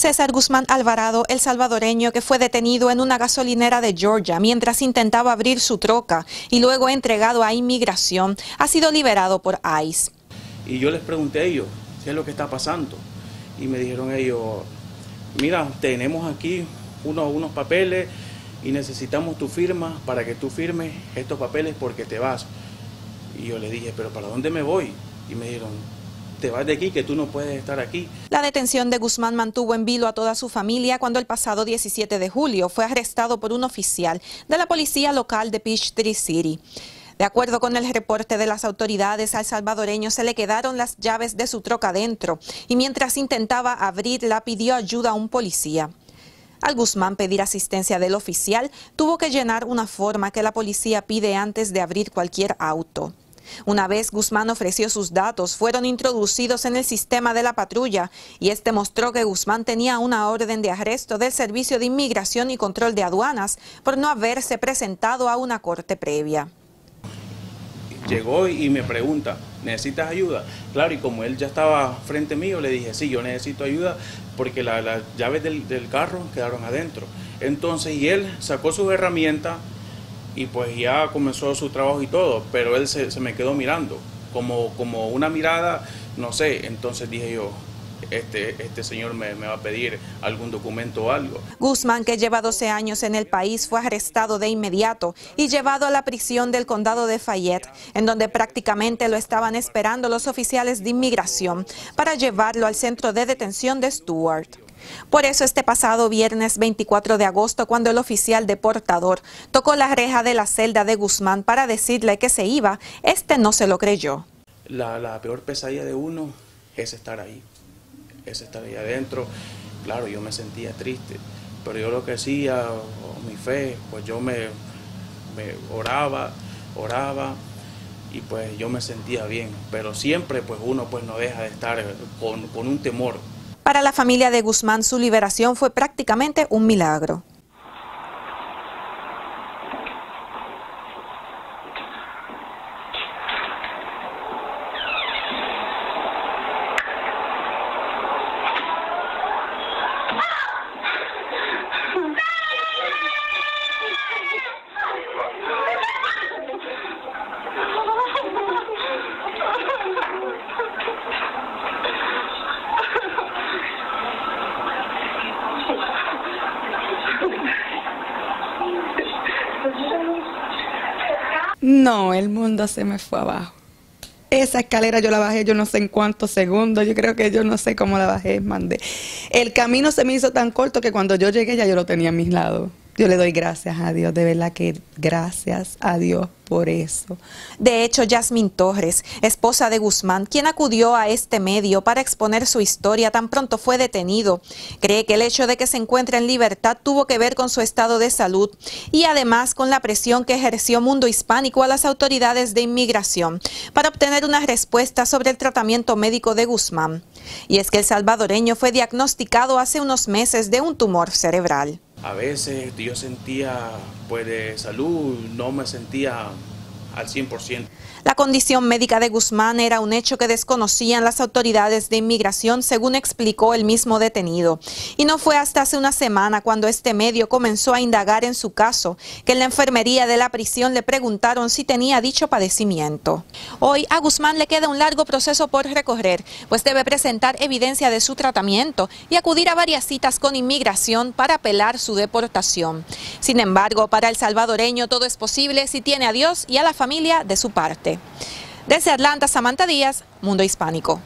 César Guzmán Alvarado, el salvadoreño que fue detenido en una gasolinera de Georgia mientras intentaba abrir su troca y luego entregado a inmigración, ha sido liberado por ICE. Y yo les pregunté a ellos, ¿qué es lo que está pasando? Y me dijeron ellos, mira, tenemos aquí unos, unos papeles y necesitamos tu firma para que tú firmes estos papeles porque te vas. Y yo le dije, pero ¿para dónde me voy? Y me dijeron, vas de aquí, que tú no puedes estar aquí. La detención de Guzmán mantuvo en vilo a toda su familia cuando el pasado 17 de julio fue arrestado por un oficial de la policía local de Peachtree City. De acuerdo con el reporte de las autoridades, al salvadoreño se le quedaron las llaves de su troca dentro y mientras intentaba abrirla pidió ayuda a un policía. Al Guzmán pedir asistencia del oficial, tuvo que llenar una forma que la policía pide antes de abrir cualquier auto. Una vez Guzmán ofreció sus datos, fueron introducidos en el sistema de la patrulla y este mostró que Guzmán tenía una orden de arresto del Servicio de Inmigración y Control de Aduanas por no haberse presentado a una corte previa llegó y me pregunta, ¿necesitas ayuda? Claro, y como él ya estaba frente mío, le dije, sí, yo necesito ayuda porque las llaves del, carro quedaron adentro. Entonces, y él sacó sus herramientas y pues ya comenzó su trabajo y todo, pero él se, se me quedó mirando, como, como una mirada, no sé, entonces dije yo, este, este señor me, va a pedir algún documento o algo. Guzmán, que lleva 12 años en el país, fue arrestado de inmediato y llevado a la prisión del condado de Fayette, en donde prácticamente lo estaban esperando los oficiales de inmigración para llevarlo al centro de detención de Stewart. Por eso este pasado viernes 24 de agosto, cuando el oficial deportador tocó la reja de la celda de Guzmán para decirle que se iba, este no se lo creyó. La, peor pesadilla de uno es estar ahí ese estar ahí adentro. Claro, yo me sentía triste, pero yo lo que hacía, mi fe, pues yo me, oraba, oraba y pues yo me sentía bien, pero siempre pues uno pues no deja de estar con, con un temor. Para la familia de Guzmán su liberación fue prácticamente un milagro. No, el mundo se me fue abajo. Esa escalera yo la bajé yo no sé en cuántos segundos, yo creo que yo no sé cómo la bajé, mandé. El camino se me hizo tan corto que cuando yo llegué ya yo lo tenía a mis lados. Yo le doy gracias a Dios, de verdad que gracias a Dios por eso. De hecho, Yasmin Torres, esposa de Guzmán, quien acudió a este medio para exponer su historia tan pronto fue detenido, cree que el hecho de que se encuentre en libertad tuvo que ver con su estado de salud y además con la presión que ejerció Mundo Hispánico a las autoridades de inmigración para obtener una respuesta sobre el tratamiento médico de Guzmán. Y es que el salvadoreño fue diagnosticado hace unos meses de un tumor cerebral. A veces yo sentía, pues de salud, no me sentía al 100%. La condición médica de Guzmán era un hecho que desconocían las autoridades de inmigración, según explicó el mismo detenido. Y no fue hasta hace una semana cuando este medio comenzó a indagar en su caso, que en la enfermería de la prisión le preguntaron si tenía dicho padecimiento. Hoy a Guzmán le queda un largo proceso por recorrer, pues debe presentar evidencia de su tratamiento y acudir a varias citas con inmigración para apelar su deportación. Sin embargo, para el salvadoreño todo es posible si tiene a Dios y a la familia de su parte. Desde Atlanta, Samantha Díaz, Mundo Hispánico.